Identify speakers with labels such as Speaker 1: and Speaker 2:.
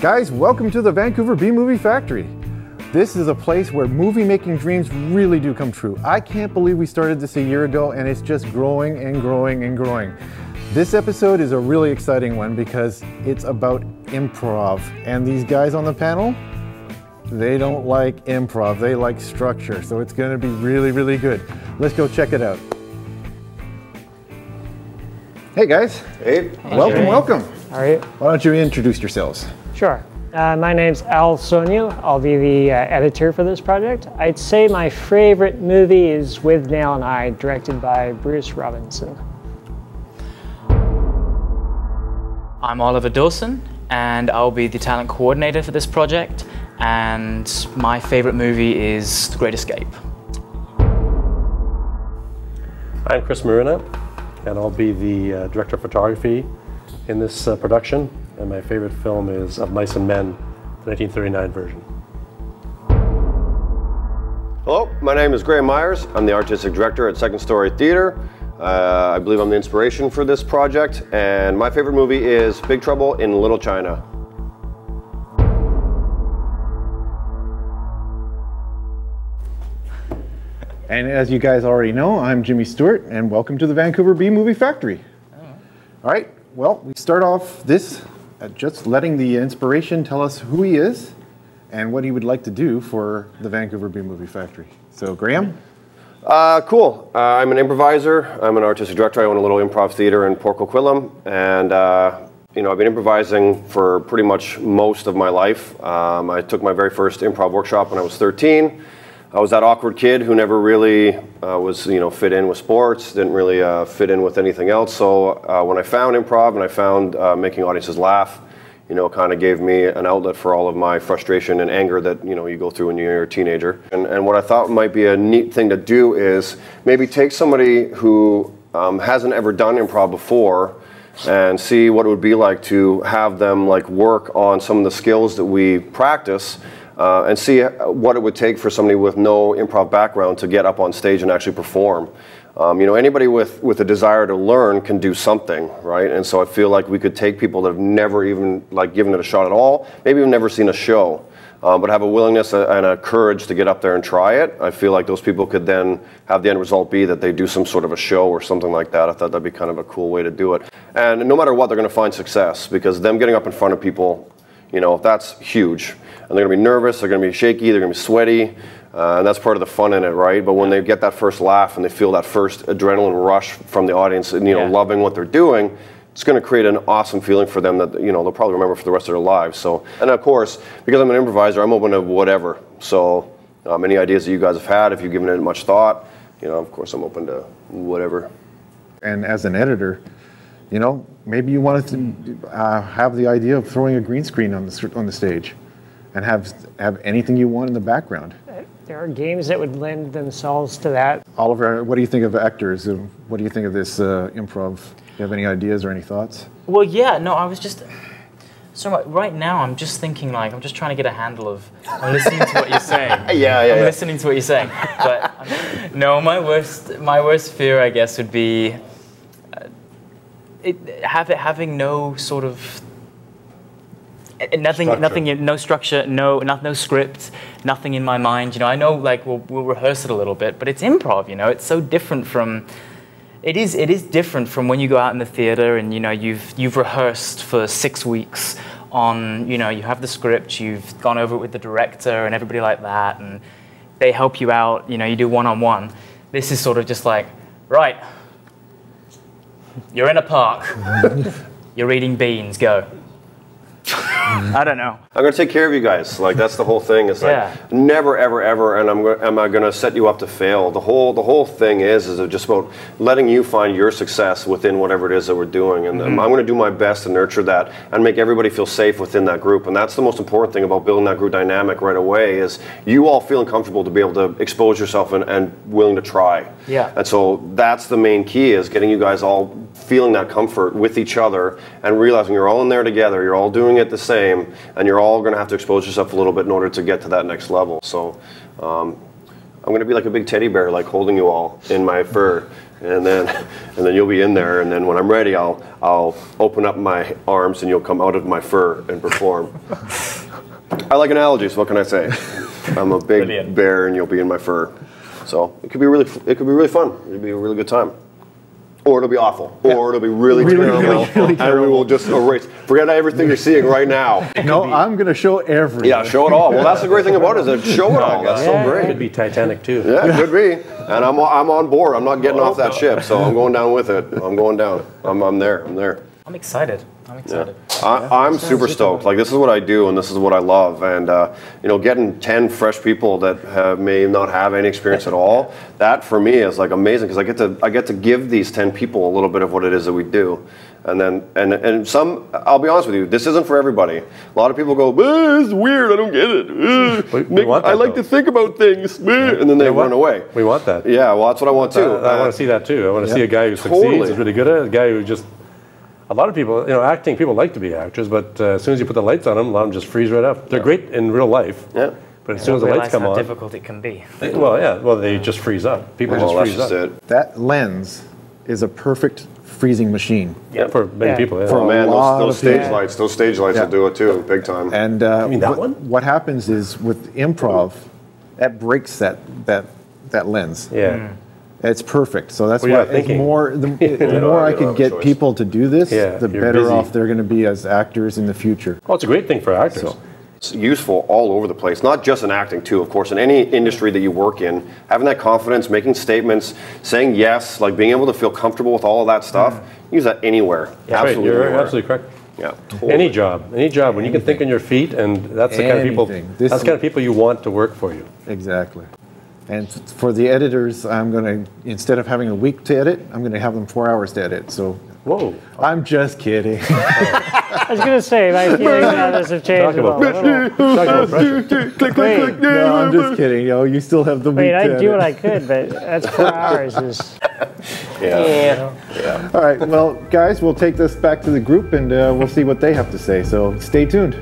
Speaker 1: Guys, welcome to the Vancouver B Movie Factory. This is a place where movie making dreams really do come true. I can't believe we started this a year ago and it's just growing and growing and growing. This episode is a really exciting one because it's about improv. And these guys on the panel, they don't like improv, they like structure. So it's going to be really, really good. Let's go check it out. Hey guys.
Speaker 2: Hey.
Speaker 1: Welcome, welcome.
Speaker 3: All right,
Speaker 1: Why don't you introduce yourselves?
Speaker 3: sure. Uh, my name's Al Sonyu. I'll be the uh, editor for this project. I'd say my favorite movie is Withnail and I, directed by Bruce Robinson.
Speaker 4: I'm Oliver Dawson, and I'll be the talent coordinator for this project. And my favorite movie is The Great Escape.
Speaker 2: I'm Chris Marina, and I'll be the uh, director of photography in this uh, production. And my favorite film is Of Mice and Men, the 1939 version.
Speaker 5: Hello, my name is Graham Myers. I'm the artistic director at Second Story Theater. Uh, I believe I'm the inspiration for this project, and my favorite movie is Big Trouble in Little China.
Speaker 1: And as you guys already know, I'm Jimmy Stewart, and welcome to the Vancouver B Movie Factory. All right, well, we start off this at just letting the inspiration tell us who he is and what he would like to do for the Vancouver B Movie Factory. So, Graham?
Speaker 5: Uh, cool. Uh, I'm an improviser. I'm an artistic director. I own a little improv theater in Port Coquitlam, and uh, you know I've been improvising for pretty much most of my life. Um, I took my very first improv workshop when I was 13. I was that awkward kid who never really uh, was you know fit in with sports, didn't really uh, fit in with anything else. So uh, when I found improv and I found uh, making audiences laugh, you know, kind of gave me an outlet for all of my frustration and anger that you know you go through when you're a teenager. And, and what I thought might be a neat thing to do is maybe take somebody who um, hasn't ever done improv before and see what it would be like to have them like work on some of the skills that we practice. Uh, and see what it would take for somebody with no improv background to get up on stage and actually perform. Um, you know, anybody with, with a desire to learn can do something, right? And so I feel like we could take people that have never even like given it a shot at all, maybe have never seen a show, um, but have a willingness and a courage to get up there and try it. I feel like those people could then have the end result be that they do some sort of a show or something like that. I thought that'd be kind of a cool way to do it. And no matter what, they're going to find success because them getting up in front of people, you know, that's huge. And they're going to be nervous, they're going to be shaky, they're going to be sweaty. Uh, and that's part of the fun in it, right? But when they get that first laugh and they feel that first adrenaline rush from the audience, and you know,
Speaker 4: Yeah.
Speaker 5: loving what they're doing, it's going to create an awesome feeling for them that you know they'll probably remember for the rest of their lives. So, and of course, because I'm an improviser, I'm open to whatever. So, um, any ideas that you guys have had, if you've given it much thought, you know, of course, I'm open to whatever.
Speaker 1: And as an editor, you know, maybe you wanted to uh, have the idea of throwing a green screen on the, on the stage and have, have anything you want in the background.
Speaker 3: There are games that would lend themselves to that.
Speaker 1: Oliver, what do you think of actors? Uh, What do you think of this uh, improv? Do you have any ideas or any thoughts?
Speaker 4: Well, yeah, no, I was just. So right- right now, I'm just thinking like I'm just trying to get a handle of. I'm listening to what you're saying.
Speaker 5: Yeah, yeah,
Speaker 4: I'm
Speaker 5: yeah.
Speaker 4: listening to what you're saying. But no, my worst, my worst fear, I guess, would be it, have it having no sort of. uh, Nothing,
Speaker 2: Structure.
Speaker 4: nothing, no structure, no, no, no script, nothing in my mind. You know, I know like we'll, we'll rehearse it a little bit, but it's improv. You know, it's so different from it is. It is different from when you go out in the theater and you know you've you've rehearsed for six weeks on you know you have the script, you've gone over it with the director and everybody like that, and they help you out. You know, you do one on one. This is sort of just like right. You're in a park. You're eating beans. Go. I don't know.
Speaker 5: I'm gonna take care of you guys. Like that's the whole thing. It's like
Speaker 4: Yeah.
Speaker 5: never, ever, ever. And I'm go- am I gonna set you up to fail? The whole the whole thing is is just about letting you find your success within whatever it is that we're doing. And um, I'm gonna do my best to nurture that and make everybody feel safe within that group. And that's the most important thing about building that group dynamic right away is you all feeling comfortable to be able to expose yourself and, and willing to try.
Speaker 4: Yeah.
Speaker 5: And so that's the main key is getting you guys all feeling that comfort with each other and realizing you're all in there together, you're all doing it the same, and you're all going to have to expose yourself a little bit in order to get to that next level. So um, I'm going to be like a big teddy bear, like holding you all in my fur. And then, and then you'll be in there. And then when I'm ready, I'll, I'll open up my arms, and you'll come out of my fur and perform. I like analogies. What can I say? I'm a big
Speaker 4: Brilliant.
Speaker 5: bear, and you'll be in my fur. So it could be really, it could be really fun. It'd be a really good time. Or it'll be awful. Or it'll be really,
Speaker 1: Really,
Speaker 5: terrible.
Speaker 1: really, really
Speaker 5: and we will just erase. Forget everything you're seeing right now.
Speaker 1: No, I'm going to show everything.
Speaker 5: Yeah, show it all. Well, that's the great thing about it is that show it all. That's so
Speaker 3: Yeah.
Speaker 5: great.
Speaker 2: Could be Titanic too.
Speaker 5: Yeah, it could be. And I'm, I'm on board. I'm not getting off that ship, so I'm going down with it. I'm going down. I'm, I'm there. I'm there.
Speaker 4: I'm excited. I'm excited.
Speaker 5: I, I'm super stoked. Like this is what I do, and this is what I love. And uh, you know, getting ten fresh people that have, may not have any experience at all, that for me is like amazing because I get to I get to give these ten people a little bit of what it is that we do. And then, and and some, I'll be honest with you, this isn't for everybody. A lot of people go, "Eh, "It's weird. I don't get it. Eh,
Speaker 2: We- we
Speaker 5: make-
Speaker 2: want
Speaker 5: I like
Speaker 2: though.
Speaker 5: to think about things," eh," and then they
Speaker 2: what?
Speaker 5: run away.
Speaker 2: We want that.
Speaker 5: Yeah, well, that's what I want too.
Speaker 2: I,
Speaker 5: Uh,
Speaker 2: want to see that too. I want to see a guy who
Speaker 5: Totally.
Speaker 2: succeeds, is really good at it, a guy who just. A lot of people, you know, acting people like to be actors, but uh, as soon as you put the lights on them, a lot of them just freeze right up. They're great in real life,
Speaker 5: Yeah.
Speaker 2: but as soon as the lights come on,
Speaker 4: how
Speaker 2: on,
Speaker 4: difficult it can be.
Speaker 2: they- well, yeah, well, they just freeze up. People
Speaker 5: Well,
Speaker 2: just
Speaker 5: that's
Speaker 2: freeze
Speaker 5: just
Speaker 2: up.
Speaker 5: it.
Speaker 1: That lens is a perfect freezing machine.
Speaker 2: Yeah, for many
Speaker 3: Yeah.
Speaker 2: people. Yeah.
Speaker 1: For
Speaker 5: Oh man,
Speaker 1: lot
Speaker 5: those,
Speaker 1: of
Speaker 5: those stage
Speaker 1: people.
Speaker 5: lights, those stage lights
Speaker 1: Yeah.
Speaker 5: will do it too, big time.
Speaker 1: And uh,
Speaker 2: mean that
Speaker 1: what,
Speaker 2: one?
Speaker 1: what happens is with improv, that breaks that that that lens.
Speaker 2: yeah.
Speaker 1: It's perfect. So that's
Speaker 2: Well,
Speaker 1: why
Speaker 2: you're
Speaker 1: it's
Speaker 2: thinking.
Speaker 1: more the, the more I
Speaker 5: you don't
Speaker 1: can get people to do this,
Speaker 2: Yeah,
Speaker 1: the
Speaker 2: you're
Speaker 1: better
Speaker 2: busy.
Speaker 1: off they're going to be as actors in the future.
Speaker 2: Well, it's a great thing for actors.
Speaker 1: So-
Speaker 5: It's useful all over the place, not just in acting too, of course, in any industry that you work in, having that confidence, making statements, saying yes, like being able to feel comfortable with all of that stuff, mm. use that anywhere.
Speaker 2: That's right.
Speaker 5: absolutely
Speaker 2: You're
Speaker 5: anywhere.
Speaker 2: absolutely correct.
Speaker 5: Yeah, totally.
Speaker 2: Any job, any job, when you can think on your feet, and that's the kind of people.
Speaker 1: Anything. This
Speaker 2: that's the kind of people you want to work for you.
Speaker 1: Exactly. And for the editors, I'm going to instead of having a week to edit, I'm going to have them four hours to edit. So
Speaker 2: Whoa.
Speaker 1: I'm just kidding.
Speaker 3: I was going to say, my feelings on this have changed
Speaker 2: Talk
Speaker 3: a
Speaker 2: about
Speaker 3: little.
Speaker 2: Talk about pressure.
Speaker 3: Wait,
Speaker 1: no, I'm just kidding. Yo, you still have the week
Speaker 3: wait,
Speaker 1: to
Speaker 3: I
Speaker 1: edit.
Speaker 3: do what I could, but that's four hours. Is
Speaker 5: Yeah.
Speaker 3: yeah.
Speaker 1: All right, well, guys, we'll take this back to the group and uh, we'll see what they have to say. So stay tuned.